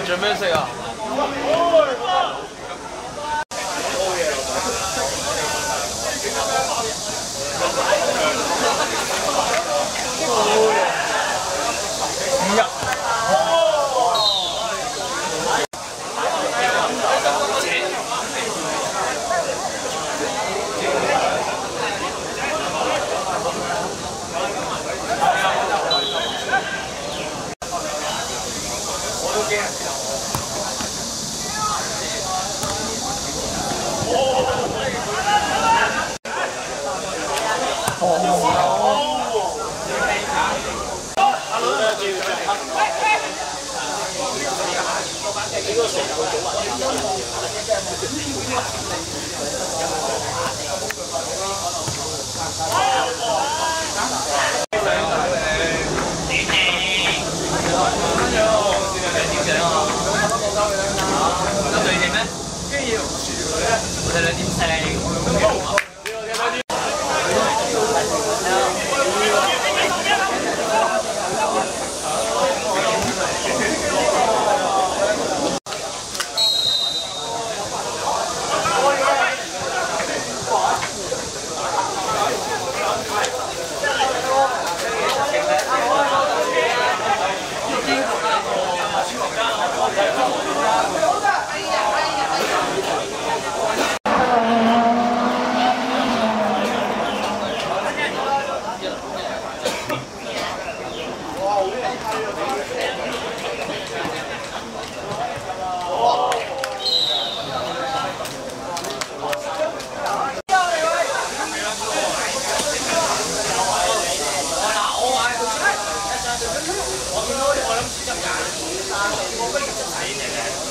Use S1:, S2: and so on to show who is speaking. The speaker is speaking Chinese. S1: 准备谁啊？
S2: 啊！
S3: 来来来，顶顶。加油，今天很精神哦。好，我睇你点胜。
S4: 我見到我諗住執眼，我不如執睇你。